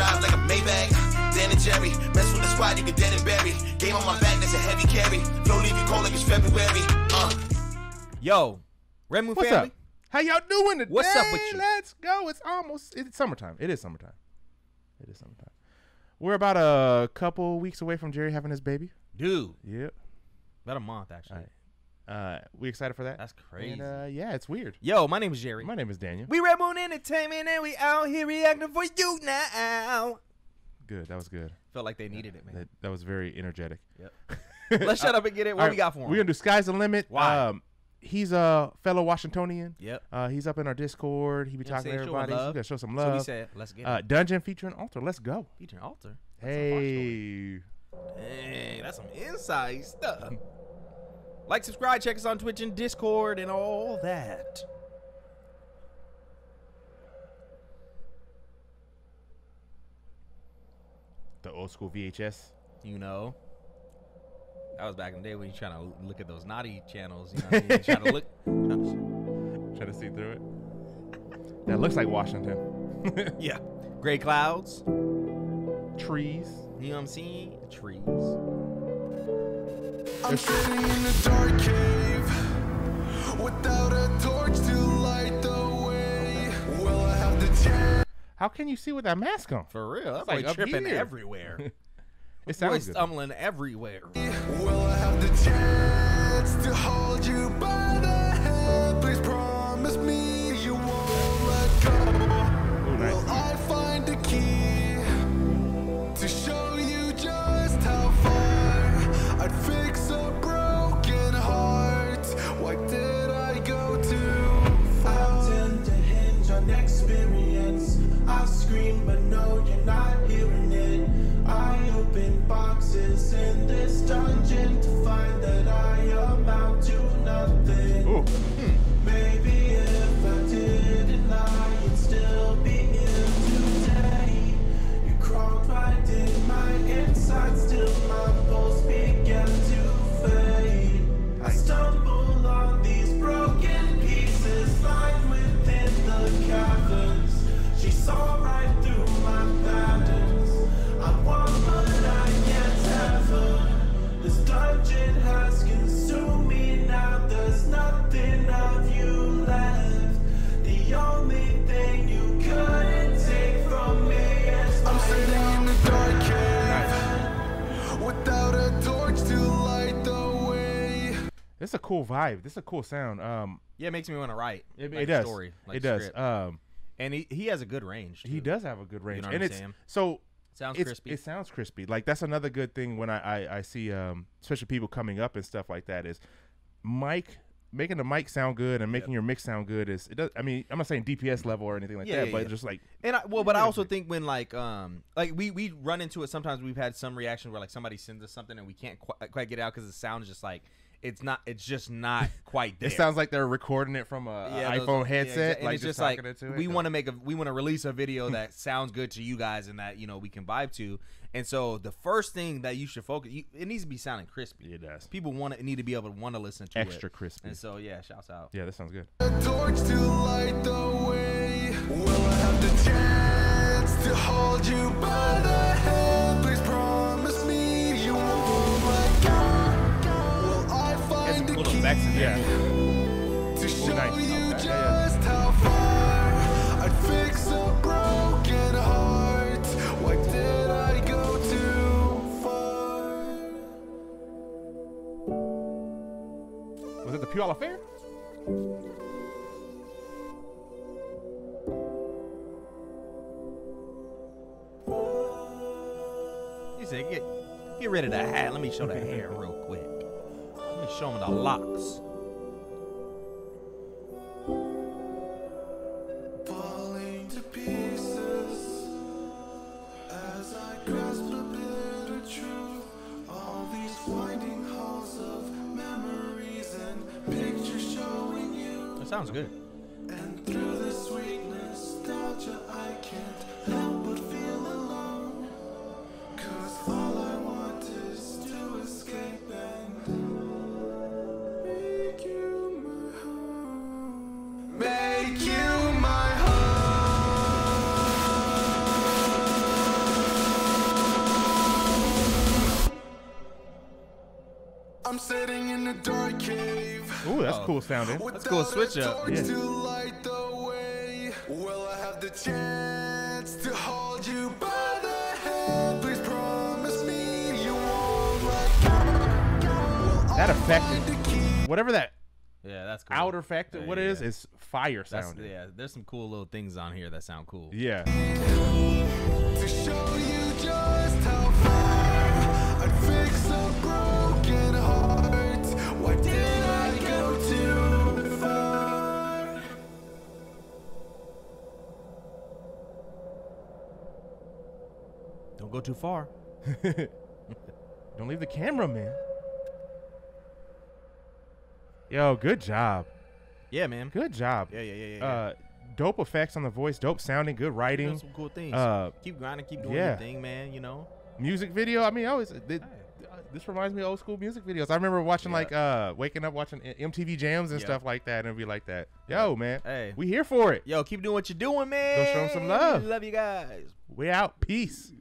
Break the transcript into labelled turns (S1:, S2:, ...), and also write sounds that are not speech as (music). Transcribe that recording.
S1: drive like a Maybach. Dan and Jerry, mess with the squad, you get dead and bury. Game on my back, that's a heavy carry. Flow leave you cold like it's February. Uh.
S2: Yo, Red Moon
S3: What's
S2: family.
S3: up? How y'all doing today?
S2: What's up with you?
S3: Let's go. It's almost it's summertime. It is summertime. It is summertime. We're about a couple weeks away from Jerry having his baby.
S2: Dude,
S3: Yep.
S2: about a month actually.
S3: Right. Uh, we excited for that?
S2: That's crazy.
S3: And, uh, yeah, it's weird.
S2: Yo, my name is Jerry.
S3: My name is Daniel.
S2: we Red Moon Entertainment, and we out here reacting for you now.
S3: Good. That was good.
S2: Felt like they needed it, man.
S3: That, that was very energetic.
S2: Yep. (laughs) Let's shut up and get it. What
S3: All
S2: we got for him?
S3: We're gonna do Sky's the Limit.
S2: Why?
S3: Um, he's a fellow Washingtonian.
S2: Yep.
S3: Uh, he's up in our Discord. He be
S2: You know what I'm
S3: talking to everybody. So we gotta show some love.
S2: So we said, let's get
S3: uh,
S2: it.
S3: Dungeon featuring Alter. Let's go.
S2: Featuring Alter. That's
S3: Hey.
S2: Dang, that's some inside stuff. Like, subscribe, check us on Twitch and Discord and all that.
S3: The old school VHS.
S2: You know, that was back in the day when you're trying to look at those naughty channels. You know, what I mean? trying to look. trying to-
S3: Try to see through it. That looks like Washington. (laughs)
S2: yeah, gray clouds.
S3: Trees.
S2: You know what I'm seeing? Trees.
S4: I'm sitting in a dark cave without a torch to light the way. Will I have the chance?
S3: How can you see with that mask on?
S2: For real, that
S3: like
S2: boy
S3: up
S2: tripping
S3: here.
S2: everywhere. (laughs)
S3: It
S2: Boy
S3: sounds good.
S2: stumbling everywhere.
S4: Will I have the chance to hold you by the
S5: This is
S4: a
S3: cool vibe. This is a cool sound. Um,
S2: Yeah, it makes me want to write.
S3: it,
S2: like
S3: it
S2: a
S3: does.
S2: Story, like
S3: it does.
S2: script.
S3: Um,
S2: and he, he has a good range.
S3: he does have a good range,
S2: know what
S3: and
S2: I'm
S3: it's
S2: saying?
S3: so
S2: Sounds
S3: it's,
S2: crispy.
S3: It sounds crispy. Like that's another good thing when I, I I see um especially people coming up and stuff like that is mic making the mic sound good and making your mix sound good is it does. I mean I'm not saying DPS level or anything like
S2: Yeah,
S3: that,
S2: yeah,
S3: but
S2: yeah.
S3: just like
S2: And I, well, but I also think when like um like we we run into it sometimes we've had some reaction where like somebody sends us something and we can't quite, quite get it out because the sound is just like it's not it's just not (laughs) quite there.
S3: it sounds like they're recording it from a, a
S2: Yeah, those-
S3: iPhone
S2: yeah,
S3: headset,
S2: exact- and
S3: like
S2: it's
S3: just,
S2: just like
S3: talking into it.
S2: we want to make a we want to release a video (laughs) that sounds good to you guys and that you know we can vibe to. And so the first thing that you should focus, you, it needs to be sounding crispy.
S3: It does.
S2: People want to need to be able to want to listen to
S3: Extra
S2: it.
S3: crispy.
S2: And so yeah, shouts out.
S3: Yeah, that sounds good.
S4: A find a
S2: little
S4: key
S2: effects
S3: Yeah.
S4: to show
S3: nice.
S4: you
S3: Okay.
S4: just
S3: Yeah,
S4: how far I'd fix a broken heart? Why did I go too far?
S3: Was it the Puyallup Fair?
S2: He said, "Get get rid of the hat. Let me show the hair real quick. Me show him the locks."
S4: Falling to pieces as I grasp a bitter truth. All these winding halls of memories and pictures showing you.
S2: That sounds good.
S4: And through sweet nostalgia, I can't help I'm sitting in a dark cave.
S3: Ooh, that's
S2: Oh.
S3: cool sounding.
S2: That's cool, switch up.
S3: Yeah.
S4: to light the way. Will I have the chance to hold you by the hand? Please promise me you won't let go.
S3: That effect,
S4: Find
S3: whatever that
S2: Yeah, that's cool.
S3: outer effect,
S2: Yeah,
S3: what it is, is fire
S2: That's,
S3: sounding.
S2: yeah, there's some cool little things on here that sound cool.
S3: Yeah.
S2: Don't go too far. (laughs)
S3: Don't leave the camera, man. Yo, good job.
S2: Yeah, man.
S3: Good job.
S2: Yeah, yeah, yeah, yeah.
S3: Uh, dope effects on the voice, dope sounding, good writing.
S2: some cool things.
S3: Uh,
S2: keep grinding, keep doing
S3: yeah.
S2: your thing, man. You know.
S3: music video. I mean, I always th- this reminds me of old school music videos. I remember watching
S2: Yeah.
S3: like uh waking up watching MTV jams and
S2: Yeah.
S3: stuff like that, and it'd be like that. Yo, man,
S2: Hey.
S3: we here for it.
S2: Yo, keep doing what you're doing, man.
S3: Go show 'em some love.
S2: Love you guys.
S3: We out. Peace.